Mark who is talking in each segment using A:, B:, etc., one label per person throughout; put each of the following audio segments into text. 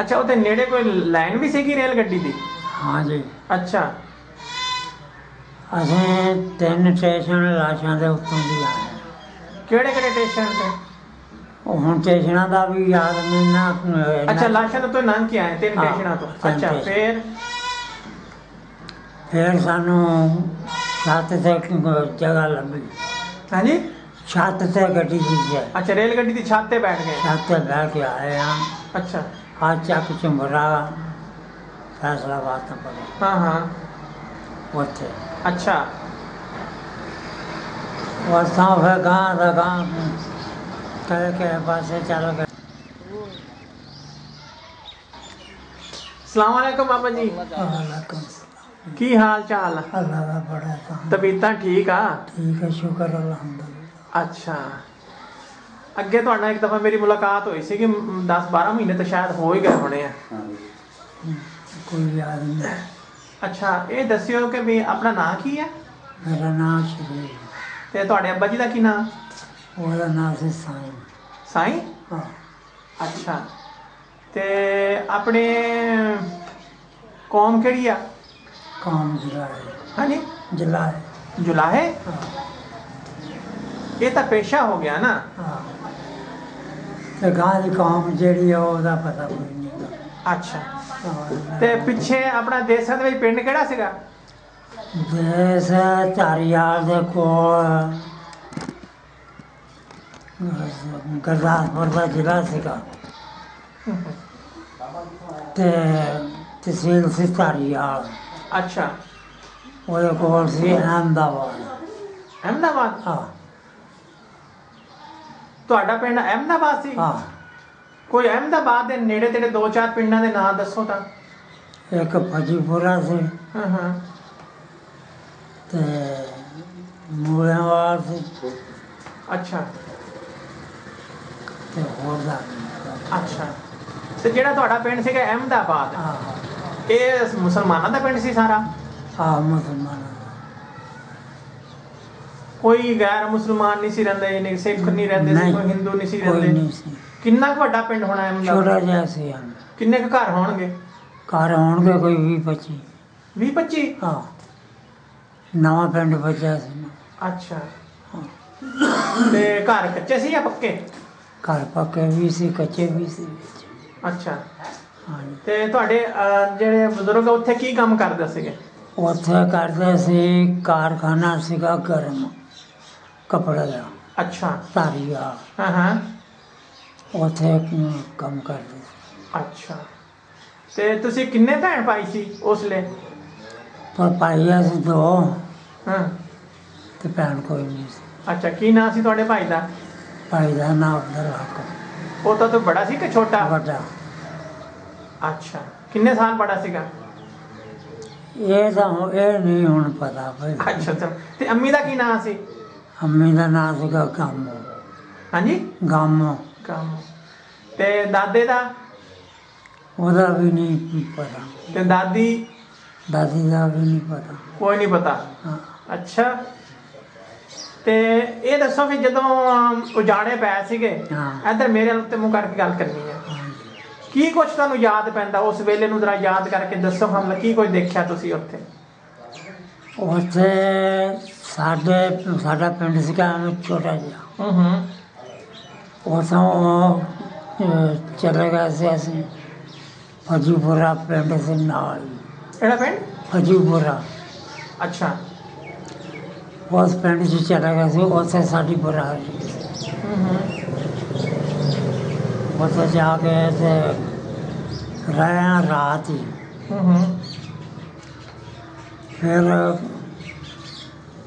A: ਅੱਛਾ ਉਹਦੇ ਨੇੜੇ ਕੋਈ ਲਾਈਨ ਵੀ ਸੀਗੀ ਰੇਲ ਗੱਡੀ ਦੀ?
B: ਹਾਂ ਜੀ
A: ਅੱਛਾ।
B: ਅਸੀਂ ਤਿੰਨ ਸਟੇਸ਼ਨ ਲਾਸ਼ਾਂ ਦੇ ਉੱਤੋਂ ਦੀ ਆਏ
A: ਕਿਹੜੇ ਕਿਹੜੇ ਸਟੇਸ਼ਨ ਤੇ?
B: ਉਹ ਹੁਣ ਸਟੇਸ਼ਨਾਂ ਦਾ ਵੀ ਯਾਦ ਨਹੀਂ ਨਾ ਅਹ,
A: ਅੱਛਾ ਲਾਸ਼ਾਂ ਤੋਂ ਲੰਘ ਕੇ ਆਏ ਤਿੰਨ
B: ਹਾਂ,
A: ਸਟੇਸ਼ਨਾਂ ਤੋਂ।
B: ਤਿੰਨ
A: ਅੱਛਾ
B: ਸਟੇਸ਼ਨ।
A: ਫਿਰ?
B: ਫਿਰ ਸਾਨੂੰ ਛੱਤ ਤੇ ਇੱਕ ਜਗ੍ਹਾ ਲੱਭੀ।
A: ਹਾਂਜੀ?
B: ਛੱਤ ਤੇ ਗੱਡੀ ਦੀ ਹੈ
A: ਅੱਛਾ ਰੇਲ ਗੱਡੀ ਦੀ ਛੱਤ ਤੇ ਬੈਠ ਗਏ।
B: ਛੱਤ ਤੇ ਬਹਿ ਕੇ ਆਏ ਹਾਂ।
A: ਅੱਛਾ।
B: ਆ ਚੱਕ ਚੁੰਬਰਾ ਫੈਸਲਾਬਾਦ ਤੋਂ ਪੜੇ
A: ਹਾਂ ਹਾਂ
B: ਉੱਥੇ
A: ਅੱਛਾ
B: ਵਰਸਾਂ ਫਿਰ ਗਾਂ ਦਾ ਗਾਂ ਕਹਿ ਕੇ ਪਾਸੇ ਚੱਲ ਗਏ
A: ਸਲਾਮ ਅਲੈਕੁਮ ਬਾਬਾ ਜੀ
B: ਵਾਲੇਕੁਮ
A: ਕੀ ਹਾਲ ਚਾਲ
B: ਅੱਲਾ ਦਾ ਬੜਾ ਤਾਂ
A: ਤਬੀਅਤਾਂ ਠੀਕ ਆ
B: ਠੀਕ ਹੈ ਸ਼ੁਕਰ ਅਲਹਮਦੁਲਿਲਾ
A: ਅੱਛਾ ਅੱਗੇ ਤੁਹਾਡਾ ਇੱਕ ਦਫਾ ਮੇਰੀ ਮੁਲਾਕਾਤ ਹੋਈ ਸੀ ਕਿ 10 12 ਮਹੀਨੇ ਤਾਂ ਸ਼ਾਇਦ ਹੋ ਹੀ ਗਏ ਹੋਣੇ ਆ।
B: ਕੋਈ ਯਾਦ ਨਹੀਂ
A: ਅੱਛਾ ਇਹ ਦੱਸਿਓ ਕਿ ਵੀ ਆਪਣਾ ਨਾਂ ਕੀ ਹੈ
B: ਮੇਰਾ ਨਾਮ ਸ਼ਰੀਰ
A: ਤੇ ਤੁਹਾਡੇ ਅੱਬਾ ਜੀ ਦਾ ਕੀ ਨਾਂ?
B: ਉਹਦਾ ਨਾਮ ਸੀ ਸਾਈਂ।
A: ਸਾਈਂ?
B: ਹਾਂ।
A: ਅੱਛਾ। ਤੇ ਆਪਣੇ ਕੌਮ ਕਿਹੜੀ ਆ?
B: ਕਾਮ ਜਲਾਏ
A: ਹਾਂਜੀ। ਜੁਲਾਹੇ?
B: ਹਾਂ।
A: ਇਹ ਤਾਂ ਪੇਸ਼ਾ ਹੋ ਗਿਆ ਨਾ।
B: ਹਾਂ। ਤੇ ਗਾਂ ਦੀ ਕਾਮ ਜਿਹੜੀ ਆ ਉਹਦਾ ਪਤਾ ਕੋਈ ਨਹੀਂ
A: ਅੱਛਾ।
B: ਹਾਂ।
A: ਤੇ ਪਿੱਛੇ ਆਪਣਾ ਦੇਸਾਂ ਦੇ ਵਿੱਚ ਪਿੰਡ ਕਿਹੜਾ ਸੀਗਾ?
B: ਦੇਸ ਧਾਰੀਵਾਲ ਦੇ ਕੋਲ। ਗੁਰਦਾਸਪੁਰ ਦਾ ਜ਼ਿਲ੍ਹਾ ਸੀਗਾ। ਤੇ ਤਹਿਸੀਲ ਸੀ ਧਾਰੀਵਾਲ
A: ਅੱਛਾ।
B: ਉਹਦੇ ਕੋਲ ਸੀ ਅਹਿਮਦਾਬਾਦ।
A: ਅਹਿਮਦਾਬਾਦ?
B: ਹਾਂ।
A: ਤੁਹਾਡਾ ਪਿੰਡ ਅਹਿਮਦਾਬਾਦ ਸੀ?
B: ਹਾਂ।
A: ਕੋਈ ਅਹਿਮਦਾਬਾਦ ਦੇ ਨੇੜੇ ਤੇੜੇ ਦੋ ਚਾਰ ਪਿੰਡਾਂ ਦੇ ਨਾਂ ਦੱਸੋ ਤਾਂ।
B: ਇੱਕ ਫਜੀਪੁਰਾ ਸੀ।
A: ਹਾਂ ਹਾਂ।
B: ਤੇ ਸੀ।
A: ਅੱਛਾ।
B: ਤੇ ਹੋਰ ਦਾ
A: ਅੱਛਾ। ਤੇ ਜਿਹੜਾ ਤੁਹਾਡਾ ਪਿੰਡ ਸੀਗਾ ਅਹਿਮਦਾਬਾਦ
B: ਹਾਂ।
A: ਇਹ ਮੁਸਲਮਾਨਾਂ ਦਾ ਪਿੰਡ ਸੀ ਸਾਰਾ?
B: ਹਾਂ ਮੁਸਲਮਾਨ
A: ਕੋਈ ਗੈਰ ਮੁਸਲਮਾਨ ਨਹੀਂ ਸੀ ਰਹਿੰਦੇ ਨਹੀਂ ਸਿੱਖ ਨਹੀਂ ਰਹਿੰਦੇ ਸੀ ਕੋਈ ਹਿੰਦੂ ਨਹੀਂ ਸੀ
B: ਕੋਈ
A: ਰਹਿੰਦੇ।
B: ਨਹੀਂ ਸੀ।
A: ਕਿੰਨਾ ਕੁ ਵੱਡਾ ਪਿੰਡ ਹੋਣਾ ਅਹਿਮਦਾਬਾਦ
B: ਛੋਟਾ ਜਿਹਾ ਸੀ ਹਾਂ
A: ਕਿੰਨੇ ਕੁ ਘਰ ਹੋਣਗੇ?
B: ਘਰ ਹੋਣਗੇ ਕੋਈ 20 25
A: 20 25
B: ਹਾਂ। ਨਵਾਂ ਪਿੰਡ ਬਚਿਆ ਸੀ। ਨਾ।
A: ਅੱਛਾ ਤੇ ਘਰ ਕੱਚੇ ਸੀ ਜਾਂ ਪੱਕੇ?
B: ਘਰ ਪੱਕੇ ਵੀ ਸੀ ਕੱਚੇ ਵੀ ਸੀ। ਵਿੱਚ
A: ਅੱਛਾ ਤੇ ਤੁਹਾਡੇ ਅਹ, ਜਿਹੜੇ ਬਜ਼ੁਰਗ ਆ, ਉੱਥੇ ਕੀ ਕੰਮ ਕਰਦੇ ਸੀਗੇ?
B: ਉੱਥੇ ਕਰਦੇ ਸੀ ਕਾਰਖਾਨਾ ਸੀਗਾ ਗਰਮ। ਕੱਪੜੇ ਦਾ।
A: ਅੱਛਾ।
B: ਧਾਰੀਵਾਲ
A: ਹਾਂ ਹਾਂ।
B: ਉੱਥੇ ਕੰਮ ਕਰਦੇ। ਸੀ
A: ਅੱਛਾ। ਤੇ ਤੁਸੀਂ ਕਿੰਨੇ ਭੈਣ ਭਾਈ ਸੀ ਉਸ ਵੇਲੇ?
B: ਪਰ ਪਾਈਆ ਸੀ ਦੋ।
A: ਹਾਂ।
B: ਤੇ ਭੈਣ ਕੋਈ ਨਹੀਂ ਸੀ।
A: ਅੱਛਾ ਕੀ ਨਾਂ ਸੀ ਤੁਹਾਡੇ ਭਾਈ ਦਾ?
B: ਭਾਈ ਦਾ ਨਾਮ ਅਬਦੁਲ ਹਕ।
A: ਉਹ ਤਾਂ ਤੂੰ ਬੜਾ ਸੀ ਕਿ ਛੋਟਾ?
B: ਵੱਡਾ।
A: ਅੱਛਾ। ਕਿੰਨੇ ਸਾਲ ਬੜਾ ਸੀਗਾ?
B: ਇਹ ਤਾਂ ਹੁਣ- ਇਹ ਨਹੀਂ ਹੁਣ ਪਤਾ ਭਾਈ।
A: ਅੱਛਾ ਅੱਛਾ। ਤੇ ਅੰਮੀ ਦਾ ਕੀ ਨਾਂ ਸੀ?
B: ਅੰਮੀ ਦਾ ਨਾਮ ਸੀਗਾ ਗਾਮੋ।
A: ਹਾਂਜੀ?
B: ਗਾਮੋ।
A: ਕੰਮ ਤੇ ਦਾਦੇ ਦਾ?
B: ਉਹਦਾ ਵੀ ਨਹੀਂ ਪਤਾ।
A: ਤੇ ਦਾਦੀ?
B: ਦਾਦੀ ਦਾ ਵੀ ਨਹੀਂ ਪਤਾ।
A: ਕੋਈ ਨਹੀਂ ਪਤਾ।
B: ਹਾਂ।
A: ਅੱਛਾ। ਤੇ ਇਹ ਦੱਸੋ ਵੀ ਜਦੋਂ ਅਮ, ਉਜਾੜੇ ਪਏ ਸੀਗੇ
B: ਹਾਂ।
A: ਇੱਧਰ ਮੇਰੇ ਵੱਲ ਤੇ ਮੂੰਹ ਕਰਕੇ ਗੱਲ ਕਰਨੀ ਹੈ।
B: ਹਾਂਜੀ।
A: ਕੀ ਕੁਛ ਤੁਹਾਨੂੰ ਯਾਦ ਪੈਂਦਾ? ਉਸ ਵੇਲੇ ਨੂੰ ਜਰਾ ਯਾਦ ਕਰਕੇ ਦੱਸੋ ਹਮਲਾ ਕੀ ਕੁਝ ਦੇਖਿਆ ਤੁਸੀਂ ਉੱਥੇ?
B: ਉੱਥੇ ਸਾਡੇ ਸਾਡਾ ਪਿੰਡ ਸੀਗਾ ਐਵੇਂ ਛੋਟਾ ਜਿਹਾ
A: ਹੂੰ ਹੂੰ
B: ਉਥੋਂ ਚਲੇ ਗਏ ਸੀ ਅਸੀਂ ਫਜੂਪੁਰਾ ਪਿੰਡ ਦੇ ਨਾਲ ਹੀ।
A: ਕਿਹੜਾ ਪਿੰਡ
B: ਫਜੂਪੁਰਾ
A: ਅੱਛਾ
B: ਉਸ ਪਿੰਡ 'ਚ ਚਲੇ ਗਏ ਸੀ ਉੱਥੇ ਸਾਡੀ ਬਰਾਦਰੀ ਸੀ
A: ਹੂੰ ਹੂੰ
B: ਉੱਥੇ ਜਾ ਕੇ ਤੇ ਰਹੇ ਹਾਂ ਰਾਤ ਹੀ
A: ਹੂੰ ਹੂੰ
B: ਫਿਰ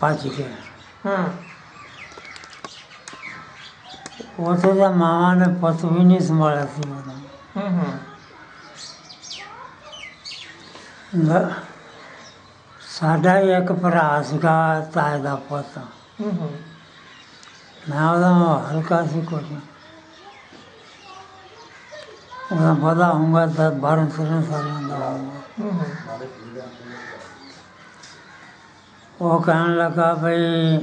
B: ਭੱਜ
A: ਹਾਂ।
B: ਦਾ ਮਾਵਾਂ ਨੇ ਪੁੱਤ ਵੀ ਨਹੀਂ ਸੰਭਾਲਿਆ ਸੀ ਉਦੋਂ
A: ਹੂੰ ਹੂੰ।
B: ਲ- ਸਾਡਾ ਹੀ ਇੱਕ ਭਰਾ ਸੀਗਾ ਤਾਏ ਦਾ ਪੁੱਤ।
A: ਹੂੰ ਹੂੰ।
B: ਮੈਂ ਉਹਦਾ ਹਲਕਾ ਸੀ ਕੁਝ ਉਹਦਾ ਪਤਾ ਹੋਊਗਾ ਤਾਂ ਬਾਰਾਂ ਤੇਰਾਂ ਸਾਲਾਂ ਦਾ ਹੋਊਗਾ। ਉਹ ਕਹਿਣ ਲੱਗਾ ਭਈ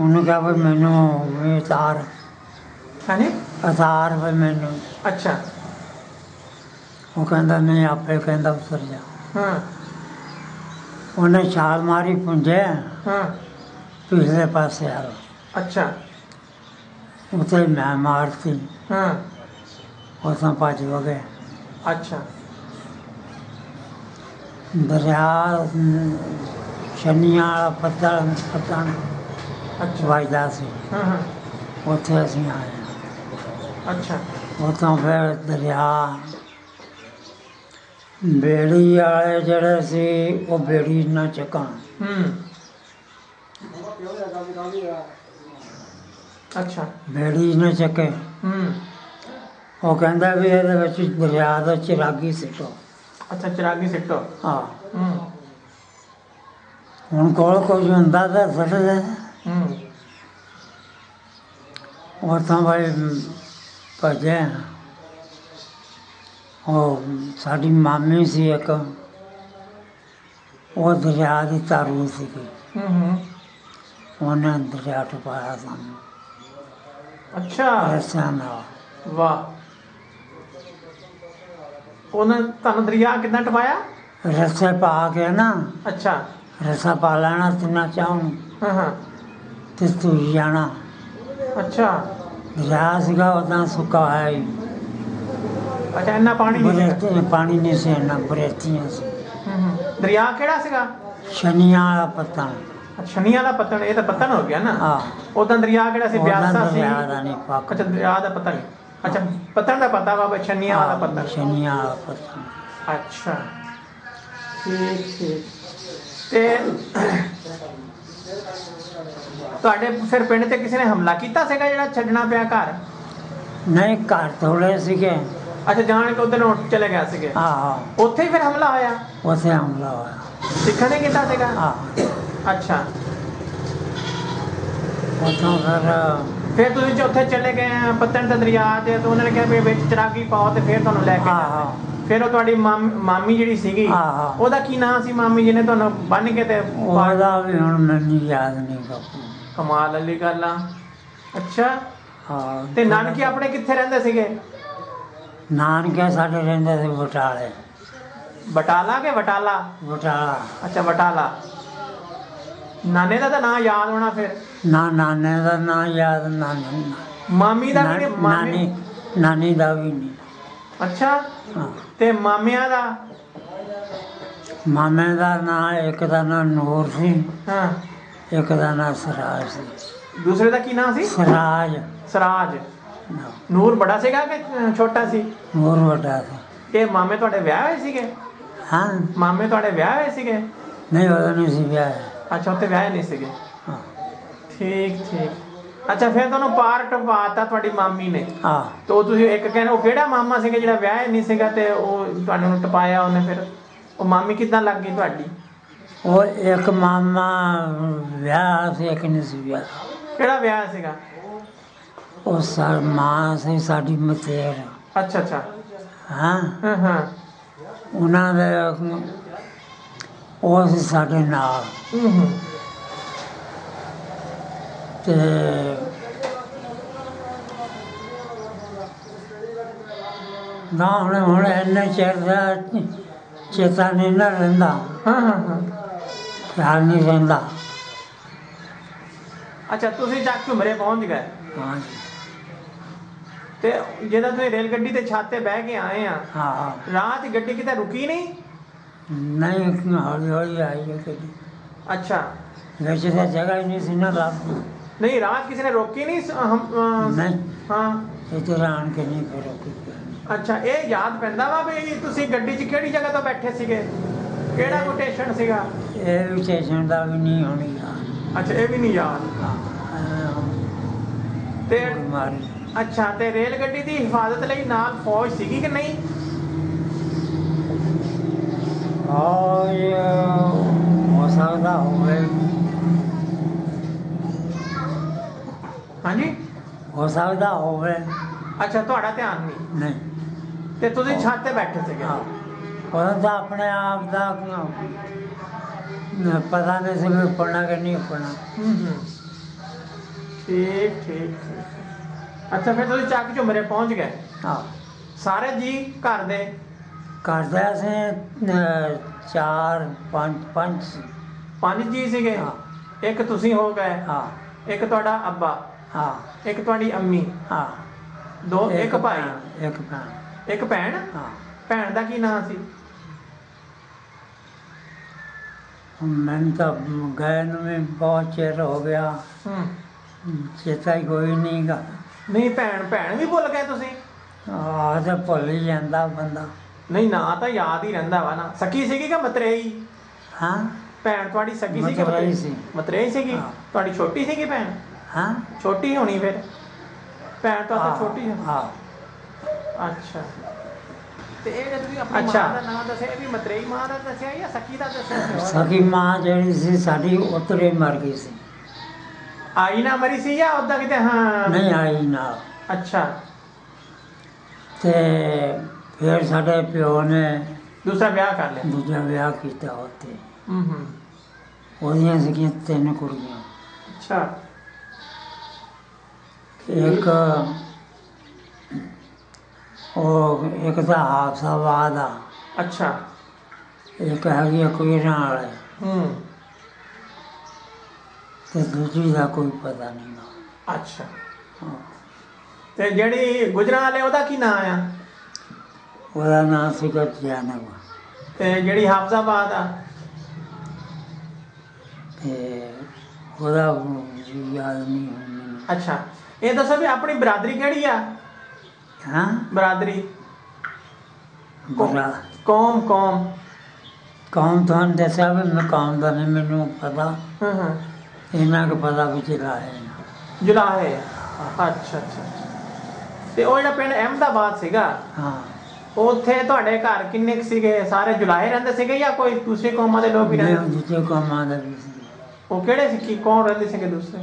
B: ਉਹਨੇ ਕਿਹਾ ਵੀ ਮੈਨੂੰ ਵੀ ਤਾਰ
A: ਹਾਂਜੀ
B: ਅਤਾਰ ਵੀ ਮੈਨੂੰ।
A: ਅੱਛਾ।
B: ਉਹ ਕਹਿੰਦਾ ਨਹੀਂ ਆਪੇ ਕਹਿੰਦਾ ਉਤਰ ਜਾ।
A: ਹਾਂ।
B: ਉਹਨੇ ਛਾਲ ਮਾਰੀ ਪੁੰਜੇ।
A: ਹਾਂ।
B: ਪਿਛਲੇ ਪਾਸੇ ਆ
A: ਅੱਛਾ।
B: ਉੱਥੇ ਮੈਂ ਮਾਰਤੀ।
A: ਹਾਂ।
B: ਉਥੋਂ ਭੱਜ ਵਗੇ।
A: ਅੱਛਾ।
B: ਦਰਿਆ ਅਮ, ਸ਼ਨੀਆਂ ਵਾਲਾ ਪੱਤਲ
A: ਅੱਛਾ।
B: ਵਜਦਾ ਸੀ।
A: ਹਾਂ ਹਾਂ।
B: ਉੱਥੇ ਅਸੀਂ ਆਏ।
A: ਅੱਛਾ।
B: ਉਤੋਂ ਫਿਰ ਦਰਿਆ ਬੇੜੀ ਵਾਲੇ ਜਿਹੜੇ ਸੀ ਉਹ ਬੇੜੀ ਨਾ ਚੱਕਣ।
A: ਹੂੰ। ਅੱਛਾ।
B: ਬੇੜੀ ਨਾ ਚੱਕੇ।
A: ਹੂੰ।
B: ਉਹ ਕਹਿੰਦਾ ਵੀ ਇਹਦੇ ਵਿੱਚ ਦਰਿਆ ਦਾ ਚਿਰਾਗੀ ਸਿੱਟੋ।
A: ਅੱਛਾ ਚਿਰਾਗੀ ਸਿੱਟੋ
B: ਹਾਂ।
A: ਹੂੰ।
B: ਹੁਣ ਕੋਲ ਕੁਝ ਹੁੰਦਾ ਤਾਂ ਸਿੱਟ ਦੇ
A: ਹੂੰ।
B: ਉਥੋਂ ਭਾਈ ਭਜੇ ਉਹ ਸਾਡੀ ਮਾਮੀ ਸੀ ਇੱਕ। ਉਹ ਦਰਿਆ ਦੀ ਤਾਰੂ ਸੀਗੀ।
A: ਹੂੰ ਹੂੰ।
B: ਉਹਨੇ ਦਰਿਆ ਟਪਾਇਆ ਸਾਨੂੰ।
A: ਅੱਛਾ।
B: ਐਸਾ ਨਾਲ।
A: ਵਾਹ। ਉਹਨਾਂ ਤੁਹਾਨੂੰ ਦਰਿਆ ਕਿੱਦਾਂ ਟਪਾਇਆ?
B: ਰਸੇ ਪਾ ਕੇ ਨਾ
A: ਅੱਛਾ।
B: ਰਸਾ ਪਾ ਲੈਣਾ ਤੁਨਾ ਚਾਹੂੰ।
A: ਹਾਂ ਹਾਂ।
B: ਤੇ ਤੂੰ ਜਾਣਾ।
A: ਅੱਛਾ।
B: ਦਰਿਆ ਸੀਗਾ ਉਦਾਂ ਸੁੱਕਾ ਹੈ ਹੀ।
A: ਅੱਛਾ ਇੰਨਾ ਪਾਣੀ ਨਹੀਂ ਸੀਗਾ?
B: ਬਰੇਤੀ ਪਾਣੀ ਨਹੀਂ ਸੀ ਨਾ ਬਰੇਤੀਆਂ ਸੀ।
A: ਹੂੰ ਹੂੰ। ਦਰਿਆ ਕਿਹੜਾ ਸੀਗਾ?
B: ਸ਼ਨੀਆਂ ਵਾਲਾ ਪਤਾ
A: ਸ਼ਨੀਆਂ ਦਾ ਪਤਨ ਇਹ ਤਾਂ ਪਤਨ ਹੋ ਗਿਆ ਨਾ।
B: ਆ
A: ਉਦੋਂ ਦਰਿਆ ਕਿਹੜਾ ਸੀ? ਬਿਆਸਾ ਸੀ?
B: ਦਰਿਆ ਦਾ ਨਹੀਂ ਪੱਕ
A: ਅੱਛਾ ਦਰਿਆ ਦਾ ਪਤਾ ਨਹੀਂ ਅੱਛਾ ਪਤਨ ਦਾ ਪਤਾ ਵਾ ਬਈ ਸ਼ਨੀਆਂ ਵਾਲਾ ਪਤਨ
B: ਸ਼ਨੀਆਂ ਵਾਲਾ ਪਤਾ
A: ਅੱਛਾ ਠੀਕ ਠੀਕ ਤੇ ਤੁਹਾਡੇ ਫਿਰ ਪਿੰਡ ਤੇ ਕਿਸੇ ਨੇ ਹਮਲਾ ਕੀਤਾ ਸੀਗਾ ਜਿਹੜਾ ਛੱਡਣਾ ਪਿਆ ਘਰ
B: ਨਹੀਂ ਘਰ ਥੋੜੇ ਸੀਗੇ
A: ਅੱਛਾ ਜਾਣ ਕੇ ਉਧਰ ਨੂੰ ਚਲੇ ਗਿਆ ਸੀਗੇ
B: ਆਹੋ
A: ਉੱਥੇ ਹੀ ਫਿਰ ਹਮਲਾ ਹੋਇਆ
B: ਉਥੇ ਹਮਲਾ ਹੋਇਆ
A: ਸਿੱਖਾਂ ਨੇ ਕੀਤਾ ਸੀਗਾ
B: ਆਹ
A: ਅੱਛਾ
B: ਉਥੋਂ ਫਿਰ
A: ਫਿਰ ਤੁਸੀਂ ਜੇ ਉੱਥੇ ਚਲੇ ਗਏ ਆ ਪੱਤਣ ਦੇ ਦਰਿਆ ਤੇ ਤੇ ਉਹਨਾਂ ਨੇ ਕਿਹਾ ਵੀ ਵਿੱਚ ਚਰਾਗੀ ਪਾਓ ਤੇ ਫਿਰ ਤੁਹਾਨੂੰ ਲੈ ਕੇ। ਜਾਂਦੇ। ਫਿਰ ਉਹ ਤੁਹਾਡੀ ਮਾਮ- ਮਾਮੀ ਜਿਹੜੀ ਸੀਗੀ। ਉਹਦਾ ਕੀ ਨਾਮ ਸੀ ਮਾਮੀ ਜਿਹਨੇ ਤੁਹਾਨੂੰ ਬੰਨ ਕੇ ਤੇ
B: ਉਹਦਾ ਵੀ ਹੁਣ ਮੈਨੂੰ ਯਾਦ ਨਹੀਂ ਬਾਪੂ
A: ਕਮਾਲ ਵਾਲੀ ਗੱਲ ਅੱਛਾ।
B: ਹਾਂ।
A: ਤੇ ਨਾਨਕੇ ਆਪਣੇ ਕਿੱਥੇ ਰਹਿੰਦੇ ਸੀਗੇ?
B: ਨਾਨਕੇ ਸਾਡੇ ਰਹਿੰਦੇ ਸੀ ਬਟਾਲੇ।
A: ਬਟਾਲਾ ਕੇ ਬਟਾਲਾ?
B: ਬਟਾਲਾ।
A: ਅੱਛਾ ਬਟਾਲਾ। ਨਾਨੇ ਦਾ ਤਾਂ ਨਾਂ ਯਾਦ ਹੋਣਾ ਫਿਰ।
B: ਨਾ ਨਾਨੇ ਦਾ ਨਾਂ ਯਾਦ ਨਾ ਨਾ-
A: ਮਾਮੀ ਦਾ ਵੀ ਨਹੀਂ
B: ਨਾਨੀ
A: ਮਾਮੀ
B: ਨਾਨੀ ਦਾ ਵੀ ਨਹੀਂ।
A: ਅੱਛਾ।
B: ਹਾਂ।
A: ਤੇ ਮਾਮਿਆਂ ਦਾ?
B: ਮਾਮੇ ਦਾ ਨਾਂ ਇੱਕ ਦਾ ਨਾਂ ਨੂਰ ਸੀ।
A: ਹਾਂ।
B: ਇੱਕ ਦਾ ਨਾਂ ਸਰਾਜ ਸੀ।
A: ਦੂਸਰੇ ਦਾ ਕੀ ਨਾਂ ਸੀ?
B: ਸਰਾਜ।
A: ਸਰਾਜ।
B: ਨਾ,
A: ਨੂਰ ਬੜਾ ਸੀਗਾ ਕਿ ਅ, ਛੋਟਾ ਸੀ?
B: ਨੂਰ ਵੱਡਾ ਸੀ।
A: ਇਹ ਮਾਮੇ ਤੁਹਾਡੇ ਵਿਆਹ ਹੋਏ ਸੀਗੇ?
B: ਹਾਂ।
A: ਮਾਮੇ ਤੁਹਾਡੇ ਵਿਆਹ ਹੋਏ ਸੀਗੇ?
B: ਨਹੀਂ ਉਹਦਾ ਨਹੀਂ ਸੀ ਵਿਆਹ।
A: ਅੱਛਾ ਉੱਥੇ ਵਿਆਹ ਨਹੀਂ ਸੀਗੇ।
B: ਹਾਂ।
A: ਠੀਕ ਠੀਕ। ਅੱਛਾ ਫਿਰ ਤੁਹਾਨੂੰ ਪਾਰਟ ਪਾਤਾ ਤੁਹਾਡੀ ਮਾਮੀ ਨੇ।
B: ਆ
A: ਤੋ ਤੁਸੀਂ ਇੱਕ ਕਹਿੰਦੇ ਉਹ ਕਿਹੜਾ ਮਾਮਾ ਸੀਗਾ ਜਿਹੜਾ ਵਿਆਹ ਨਹੀਂ ਸੀਗਾ ਤੇ ਉਹ ਤੁਹਾਨੂੰ ਟਪਾਇਆ ਉਹਨੇ ਫਿਰ? ਉਹ ਮਾਮੀ ਕਿੱਦਾਂ ਲੱਗ ਗਈ ਤੁਹਾਡੀ?
B: ਉਹ ਇੱਕ ਮਾਮਾ ਵਿਆਹ ਸੀ ਇੱਕ ਨਹੀਂ ਸੀ ਵਿਆਹ।
A: ਕਿਹੜਾ ਵਿਆਹ ਸੀਗਾ?
B: ਉਹ ਸਾ ਮਾਂ ਸੀ ਸਾਡੀ ਮਤੇਰ
A: ਅੱਛਾ ਅੱਛਾ।
B: ਹਾਂ।
A: ਹਾਂ ਹਾਂ।
B: ਉਹਨਾਂ ਦੇ ਉਹ ਸੀ ਸਾਡੇ ਨਾਲ। ਤੇ ਨਾ ਹੁਣ ਹੁਣ ਇੰਨੇ ਚਿਰ ਦਾ ਚੇਤਾ ਨਹੀਂ ਨਾ ਰਹਿੰਦਾ।
A: ਹਾਂ ਹਾਂ ਹਾਂ
B: ਖਿਆਲ ਨਹੀਂ ਰਹਿੰਦਾ।
A: ਅੱਛਾ ਤੁਸੀਂ ਜਾ ਕੇ ਝੁਮਰੇ ਪਹੁੰਚ ਗਏ।
B: ਹਾਂ
A: ਤੇ ਜਦੋਂ ਤੁਸੀਂ ਰੇਲ ਗੱਡੀ ਤੇ ਛੱਤ ਬਹਿ ਕੇ ਆਏ ਆ
B: ਹਾਂ।
A: ਰਾਤ ਗੱਡੀ ਕਿਤੇ ਰੁਕੀ ਨਹੀਂ?
B: ਨਹੀਂ ਹੌਲੀ ਹੌਲੀ ਆਈ ਹੈ ਕਦੀ
A: ਅੱਛਾ।
B: ਵਿੱਚ ਤਾਂ ਜਗ੍ਹਾ ਹੀ ਨਹੀਂ ਸੀ ਨਾ ਲੱਭਦੀ
A: ਨਹੀਂ ਰਾਤ ਕਿਸੇ ਨੇ ਰੋਕੀ ਨਹੀਂ? ਸ- ਹਮ, ਅਹ,
B: ਨਹੀਂ।
A: ਹਾਂ।
B: ਇੱਥੇ ਆਣ ਕੇ ਨਹੀਂ ਰੁਕੀ
A: ਅੱਛਾ ਇਹ ਯਾਦ ਪੈਂਦਾ ਵਾ ਵੀ ਤੁਸੀਂ ਗੱਡੀ 'ਚ ਕਿਹੜੀ ਜਗ੍ਹਾ ਤੋਂ ਬੈਠੇ ਸੀਗੇ? ਕਿਹੜਾ ਕੋਟੇਸ਼ਨ ਸੀਗਾ?
B: ਇਹ ਵੀ ਸਟੇਸ਼ਨ ਦਾ ਵੀ ਨਹੀਂ ਹੋਣੀ
A: ਅੱਛਾ ਇਹ ਵੀ ਨਹੀਂ ਯਾਦ। ਤੇ ਅੱਛਾ ਤੇ ਰੇਲ ਗੱਡੀ ਦੀ ਹਿਫਾਜ਼ਤ ਲਈ ਨਾਲ ਫੌਜ ਸੀਗੀ ਕਿ ਨਹੀਂ?
B: ਫੌਜ ਹੋ ਸਕਦਾ ਹੋਵੇ
A: ਹਾਂਜੀ?
B: ਹੋ ਸਕਦਾ ਹੋਵੇ
A: ਅੱਛਾ ਤੁਹਾਡਾ ਧਿਆਨ ਨਹੀਂ?
B: ਨਹੀਂ।
A: ਤੇ ਤੁਸੀਂ ਛੱਤ ਤੇ ਬੈਠੇ ਸੀਗੇ?
B: ਹਾਂ। ਉਹਨਾਂ ਦਾ ਆਪਣੇ ਆਪ ਦਾ ਨਾ ਪਤਾ ਨਹੀਂ ਸੀ ਵੀ ਪੜਨਾ ਕਿ ਨਹੀਂ ਪੜਨਾ
A: ਹੂੰ ਹੂੰ। ਠੀਕ ਠੀਕ ਠੀਕ। ਅੱਛਾ ਫਿਰ ਤੁਸੀਂ ਚੱਕ ਝੁਮਰੇ ਪਹੁੰਚ ਗਏ?
B: ਹਾਂ।
A: ਸਾਰੇ ਜੀ ਘਰ ਦੇ?
B: ਕਰਦੇ ਅਸੀਂ ਚਾਰ ਪੰਜ ਪੰਜ ਸੀ।
A: ਪੰਜ ਜੀ ਸੀਗੇ?
B: ਹਾਂ।
A: ਇੱਕ ਤੁਸੀਂ ਹੋ ਗਏ?
B: ਹਾਂ।
A: ਇੱਕ ਤੁਹਾਡਾ ਅੱਬਾ?
B: ਹਾਂ।
A: ਇੱਕ ਤੁਹਾਡੀ ਅੰਮੀ?
B: ਹਾਂ।
A: ਦੋ ਇੱਕ ਭਾਈ?
B: ਭੈਣ, ਇੱਕ ਭੈਣ।
A: ਇੱਕ ਭੈਣ?
B: ਹਾਂ।
A: ਭੈਣ ਦਾ ਕੀ ਨਾਂ ਸੀ?
B: ਮੈਨੂੰ ਤਾਂ ਗਏ ਨੂੰ ਵੀ ਬਹੁਤ ਚਿਰ ਹੋ ਗਿਆ।
A: ਹੂੰ।
B: ਚੇਤਾ ਹੀ ਕੋਈ ਨਹੀਂ ਗਾ
A: ਨਹੀਂ ਭੈਣ ਭੈਣ ਵੀ ਭੁੱਲ ਗਏ ਤੁਸੀਂ?
B: ਆਹ ਤਾਂ ਭੁੱਲ ਹੀ ਜਾਂਦਾ ਬੰਦਾ।
A: ਨਹੀਂ ਨਾਂ ਤਾਂ ਯਾਦ ਹੀ ਰਹਿੰਦਾ ਵਾ ਨਾ। ਸਕੀ ਸੀਗੀ ਕਿ ਮਤਰੇਈ?
B: ਹਾਂ।
A: ਭੈਣ ਤੁਹਾਡੀ ਸਕੀ ਸੀ ਕਿ
B: ਮਤਰੇਈ ਸੀ।
A: ਮਤਰੇਈ ਸੀਗੀ। ਤੁਹਾਡੀ ਛੋਟੀ ਸੀਗੀ ਭੈਣ?
B: ਹਾਂ।
A: ਛੋਟੀ ਹੋਣੀ ਫਿਰ? ਭੈਣ ਤਾਂ ਤਾਂ ਛੋਟੀ ਹੈ
B: ਹਾਂ।
A: ਅੱਛਾ। ਤੇ ਇਹ ਤੁਸੀਂ ਆਪਣੀ। ਮਾਂ ਦਾ ਨਾਮ ਦੱਸਿਆ ਇਹ ਵੀ ਮਤਰੇਈ ਮਾਂ ਦਾ ਦੱਸਿਆ ਜਾਂ ਸਕੀ ਦਾ ਦੱਸਿਆ?
B: ਸਕੀ ਮਾਂ ਜਿਹੜੀ ਸੀ ਸਾਡੀ ਉਤਰੇ ਮਰ ਗਈ ਸੀ।
A: ਆਈ ਨਾ ਮਰੀ ਸੀ ਜਾਂ ਉਦਾਂ ਕਿਤੇ ਹਾਂ।
B: ਨਹੀਂ ਆਈ ਨਾਲ
A: ਅੱਛਾ।
B: ਤੇ ਫਿਰ ਸਾਡੇ ਪਿਓ ਨੇ
A: ਦੂਸਰਾ ਵਿਆਹ ਕਰ ਲਿਆ।
B: ਦੂਜਾ ਵਿਆਹ ਕੀਤਾ ਉੱਥੇ।
A: ਹੂੰ ਹੂੰ।
B: ਉਹਦੀਆਂ ਸੀਗੀਆਂ ਤਿੰਨ ਕੁੜੀਆਂ।
A: ਅੱਛਾ।
B: ਇੱਕ ਉਹ ਇੱਕ ਤਾਂ ਹਾਫਸਾਬਾਦ ਆ।
A: ਅੱਛਾ।
B: ਇੱਕ ਹੈਗੀ ਆ ਕੁਈਰਾਂ ਵਾਲੇ
A: ਹੂੰ।
B: ਤੇ ਦੂਜੀ ਦਾ ਕੋਈ ਪਤਾ ਨਹੀਂ।
A: ਅੱਛਾ।
B: ਹਾਂ।
A: ਤੇ ਜਿਹੜੀ ਗੁਜਰਾਂ ਵਾਲੇ ਉਹਦਾ ਕੀ ਨਾਂ ਆ?
B: ਉਹਦਾ ਨਾਂ ਸੀਗਾ ਜੈਨਬ
A: ਤੇ ਜਿਹੜੀ ਹਾਫਜ਼ਾਬਾਦ ਆ?
B: ਤੇ ਉਹਦਾ ਯਾਦ ਨਹੀਂ ਹੁਣ ਮੈਨੂੰ।
A: ਅੱਛਾ। ਇਹ ਦੱਸੋ ਵੀ ਆਪਣੀ ਬਰਾਦਰੀ ਕਿਹੜੀ ਆ?
B: ਹਾਂ?
A: ਬਰਾਦਰੀ।
B: ਬੜਾ
A: ਕੌਮ ਕੌਮ।
B: ਕੌਮ ਤੁਹਾਨੂੰ ਦੱਸਿਆ ਵੀ ਮੈਂ ਕੌਮ ਦਾ ਨਹੀਂ ਮੈਨੂੰ ਪਤਾ।
A: ਹਾਂ ਹਾਂ।
B: ਇਹਨਾਂ ਕੁ ਪਤਾ ਵੀ ਚਲਾ ਹੈ
A: ਜੁਲਾਹੇ ਅੱਛਾ ਅੱਛਾ। ਤੇ ਉਹ ਜਿਹੜਾ ਪਿੰਡ ਅਹਿਮਦਾਬਾਦ ਸੀਗਾ?
B: ਹਾਂ।
A: ਉੱਥੇ ਤੁਹਾਡੇ ਘਰ ਕਿੰਨੇ ਕੁ ਸੀਗੇ? ਸਾਰੇ ਜੁਲਾਹੇ ਰਹਿੰਦੇ ਸੀਗੇ ਜਾਂ ਕੋਈ ਦੂਸਰੀ ਕੌਮਾਂ ਦੇ ਲੋਕ ਵੀ
B: ਮੈਂ
A: ਰਹਿੰਦੇ
B: ਜਿੱਤੇ ਕੌਮਾਂ ਦਾ ਵੀ ਸੀ
A: ਉਹ ਕਿਹੜੇ ਸੀ? ਕੀ ਕੌਣ ਰਹਿੰਦੇ ਸੀਗੇ ਦੂਸਰੇ?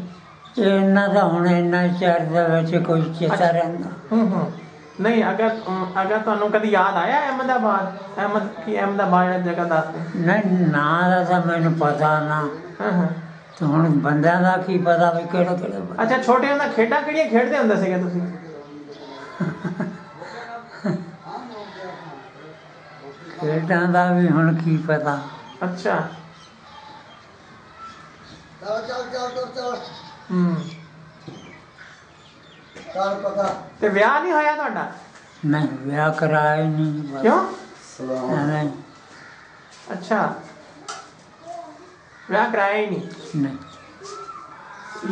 B: ਇਹ ਇਹਨਾਂ ਦਾ ਹੁਣ ਇੰਨਾ ਚਿਰ ਦੇ ਵਿੱਚ ਕੋਈ ਚੇਤਾ। ਰਹਿੰਦਾ।
A: ਹੂੰ ਹੂੰ। ਨਹੀਂ ਅਗਰ ਅਮ, ਅਗਰ ਤੁਹਾਨੂੰ ਕਦੀ ਯਾਦ ਆਇਆ ਅਹਿਮਦਾਬਾਦ? ਅਹਿਮਦ ਕੀ ਅਹਿਮਦਾਬਾਦ ਜਿਹੜੀ ਜਗ੍ਹਾ ਦੱਸਦੇ
B: ਨਹੀਂ ਨਾਂ ਦਾ ਤਾਂ ਮੈਨੂੰ ਪਤਾ ਨਾ।
A: ਹਾਂ ਹਾਂ।
B: ਤੇ ਹੁਣ ਬੰਦਿਆਂ ਦਾ ਕੀ ਪਤਾ ਵੀ ਕਿਹੜੇ ਕਿਹੜੇ।
A: ਅੱਛਾ ਛੋਟੇ ਹੁੰਦਾ ਖੇਡਾਂ ਕਿਹੜੀਆਂ ਖੇਡਦੇ ਹੁੰਦੇ ਸੀਗੇ ਤੁਸੀਂ?
B: ਖੇਡਾਂ ਦਾ ਵੀ ਹੁਣ ਕੀ ਪਤਾ।
A: ਅੱਛਾ।
C: ਚੱਲ ਚੱਲ ਚੱਲ ਚੱਲ ਚੱਲ।
A: ਹੂੰ।
C: ਚੱਲ ਪਤਾ।
A: ਤੇ ਵਿਆਹ ਨਹੀਂ ਹੋਇਆ ਤੁਹਾਡਾ?
B: ਨਹੀਂ ਵਿਆਹ ਕਰਾਇਆ ਹੀ ਨਹੀਂ ਬਸ।
A: ਕਿਉਂ?
C: ਸਲਾਮ।
B: ਐਵੇਂ
A: ਅੱਛਾ। ਵਿਆਹ ਕਰਾਇਆ ਹੀ ਨਹੀਂ?
B: ਨਹੀਂ।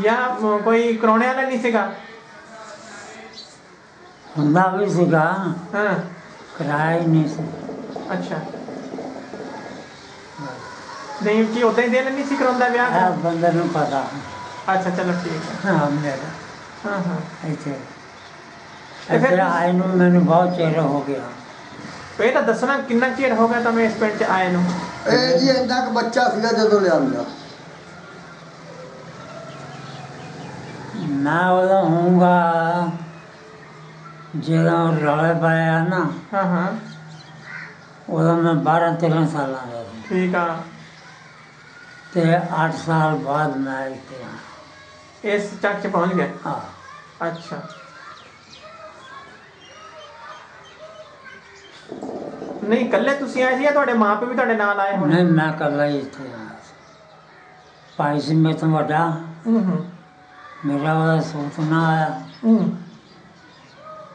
A: ਜਾਂ ਮ, ਕੋਈ ਕਰਾਉਣੇ ਵਾਲਾ ਨਹੀਂ ਸੀਗਾ?
B: ਹੁੰਦਾ ਵੀ ਸੀਗਾ।
A: ਹਾਂ।
B: ਕਰਾਇਆ ਹੀ ਨਹੀਂ ਸੀ।
A: ਅੱਛਾ। ਨਹੀਂ ਕਿ ਉਦਾਂ ਹੀ ਦਿਲ ਨਹੀਂ ਸੀ ਕਰਾਉਂਦਾ ਵਿਆਹ?
B: ਇਹ ਬੰਦੇ ਨੂੰ ਪਤਾ।
A: ਅੱਛਾ ਚਲੋ ਠੀਕ ਹੈ।
B: ਹਾਂ ਮੇਰਾ
A: ਹਾਂ ਹਾਂ।
B: ਇੱਥੇ।
A: ਤੇ ਫਿਰ
B: ਆਏ ਨੂੰ ਮੈਨੂੰ ਬਹੁਤ ਚਿਰ ਹੋ ਗਿਆ।
A: ਇਹ ਤਾਂ ਦੱਸਣਾ ਕਿੰਨਾ ਚਿਰ ਹੋ ਗਿਆ ਤੁਹਾਨੂੰ ਇਸ ਪਿੰਡ 'ਚ ਆਏ ਨੂੰ?
C: ਇਹ ਜੀ ਇੰਨਾ ਕੁ ਬੱਚਾ ਸੀਗਾ ਜਦੋਂ ਲਿਆਂਦਾ
B: ਮੈਂ ਉਹਦਾ ਹੋਊਗਾ ਜਦੋਂ ਰੌਲੇ ਪਾਇਆ ਨਾ।
A: ਹਾਂ ਹਾਂ।
B: ਉਦੋਂ ਮੈਂ 12 13 ਸਾਲਾਂ ਦਾ ਸੀ।
A: ਠੀਕ ਆ।
B: ਤੇ 8 ਸਾਲ ਬਾਅਦ ਮੈਂ ਇੱਥੇ ਆਇਆ।
A: ਇਸ ਚੱਕ 'ਚ ਪਹੁੰਚ ਗਏ?
B: ਹਾਂ।
A: ਅੱਛਾ। ਨਹੀਂ ਇਕੱਲੇ ਤੁਸੀਂ ਆਏ ਸੀ ਜਾਂ ਤੁਹਾਡੇ ਮਾਪੇ ਵੀ ਤੁਹਾਡੇ ਨਾਲ ਆਏ ਹੋਣੇ?
B: ਨਹੀਂ ਮੈਂ ਇਕੱਲਾ ਹੀ ਇੱਥੇ ਆਇਆ ਸੀ। ਭਾਈ ਸੀ ਮੇਰੇ ਤੋਂ ਵੱਡਾ।
A: ਹੂੰ ਹੂੰ।
B: ਮੇਰਾ ਉਹਦਾ ਸੂਤ ਨਾ ਆਇਆ।
A: ਹੂੰ।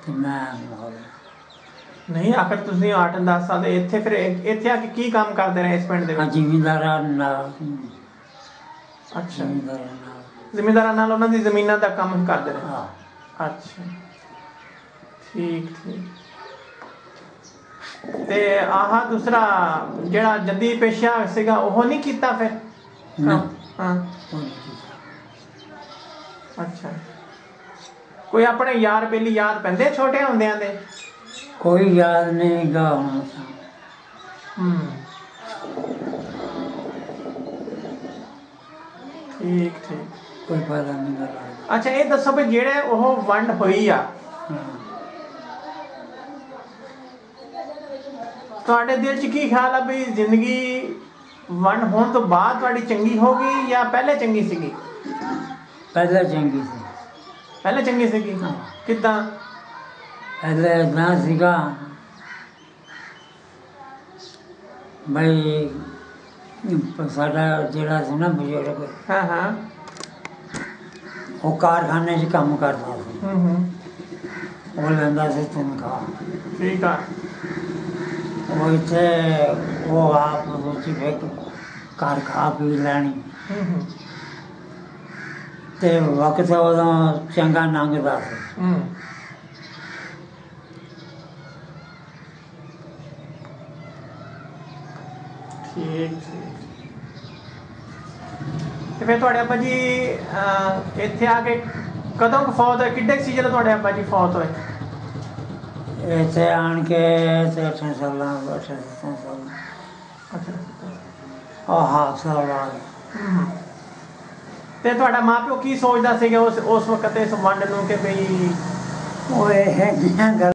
B: ਤੇ ਮੈਂ ਹੋ ਗਿਆ।
A: ਨਹੀਂ ਆਖਰ ਤੁਸੀਂ 8-10 ਸਾਲ ਦੇ ਇੱਥੇ ਫਿਰ ਇੱਥੇ ਆ ਕੇ ਕੀ ਕੰਮ ਕਰਦੇ ਰਹੇ ਇਸ ਪਿੰਡ ਦੇ ਵਿੱਚ?
B: ਜ਼ਿਮੀਂਦਾਰਾਂ ਨਾਲ।
A: ਅੱਛਾ।
B: ਜ਼ਿਮੀਂਦਾਰਾਂ ਨਾਲ।
A: ਜ਼ਿਮੀਂਦਾਰਾਂ ਨਾਲ ਉਹਨਾਂ ਦੀ ਜ਼ਮੀਨਾਂ ਦਾ ਕੰਮ ਕਰਦੇ ਰਹੇ?
B: ਹਾਂ।
A: ਅੱਛਾ। ਠੀਕ ਠੀਕ। ਤੇ ਆਹ ਦੂਸਰਾ ਜਿਹੜਾ ਜੱਦੀ ਪੇਸ਼ਾ ਸੀਗਾ ਉਹ ਨਹੀਂ ਕੀਤਾ ਫਿਰ?
B: ਨਹੀਂ।
A: ਹਾਂ।
B: ਉਹ ਨਹੀਂ ਕੀਤਾ।
A: ਅੱਛਾ। ਕੋਈ ਆਪਣੇ ਯਾਰ ਬੇਲੀ ਯਾਦ ਪੈਂਦੇ ਛੋਟੇ ਹੁੰਦਿਆਂ ਦੇ?
B: ਕੋਈ ਯਾਦ ਨਹੀਂ ਗਾ ਹੁਣ
A: ਠੀਕ ਠੀਕ।
B: ਕੋਈ ਫਾਇਦਾ ਨਹੀਂ ਦਾ।
A: ਅੱਛਾ ਇਹ ਦੱਸੋ ਵੀ ਜਿਹੜੇ ਉਹ ਵੰਡ ਹੋਈ ਆ। ਤੁਹਾਡੇ ਦਿਲ 'ਚ ਕੀ ਖਿਆਲ ਆ ਵੀ ਜ਼ਿੰਦਗੀ ਵੰਡ ਹੋਣ ਤੋਂ ਬਾਅਦ ਤੁਹਾਡੀ ਚੰਗੀ ਹੋ ਗਈ ਜਾਂ ਪਹਿਲੇ ਚੰਗੀ ਸੀਗੀ?
B: ਪਹਿਲਾਂ ਚੰਗੀ ਸੀ।
A: ਪਹਿਲੇ ਚੰਗੀ ਸੀਗੀ? ਕਿਦਾਂ?
B: ਨਾ ਸੀਗਾ ਬਈ ਸਾਡਾ ਜਿਹੜਾ ਸੀ ਨਾ ਬਜ਼ੁਰਗ
A: ਹਾਂ ਹਾਂ।
B: ਉਹ ਕਾਰਖਾਨੇ 'ਚ ਕੰਮ ਕਰਦਾ ਸੀ।
A: ਹੂੰ ਹੂੰ।
B: ਉਹ ਲੈਂਦਾ ਸੀ ਤਨਖਾਹ।
A: ਠੀਕ ਆ।
B: ਉਹ ਇੱਥੇ ਉਹ ਆਪ ਸੋਚੀ ਫਿਰ ਘਰ ਖਾ ਪੀ ਲੈਣੀ।
A: ਹੂੰ ਹੂੰ।
B: ਤੇ ਵਕਤ ਉਦੋਂ ਚੰਗਾ ਲੰਘਦਾ ਸੀ।
A: ਹੂੰ। ਤੇ ਫਿਰ ਤੁਹਾਡੇ ਅੱਬਾ ਜੀ ਇੱਥੇ ਆ ਕੇ ਕਦੋਂ ਫੌਤ ਹੋਏ? ਕਿੱਡੇ ਸੀ ਜਦੋਂ ਤੁਹਾਡੇ ਅੱਬਾ ਜੀ ਫੌਤ ਹੋਏ?
B: ਇੱਥੇ ਆਣ ਕੇ ਤੇ ਅੱਠਾਂ ਸਾਲਾਂ ਅੱਠਾਂ ਸੱਤਾਂ ਸਾਲਾਂ
A: ਅੱਛਾ।
B: ਉਹ ਹਾਦਸਾ ਵਾਲਾ
A: ਹੂੰ ਤੇ ਤੁਹਾਡਾ ਮਾਪਿਓ ਕੀ ਸੋਚਦਾ ਸੀਗਾ ਉਸ ਉਸ ਵਕਤ ਇਸ ਵੰਡ ਨੂੰ ਕਿ ਭਈ
B: ਉਹ ਇਹ ਗੱਲ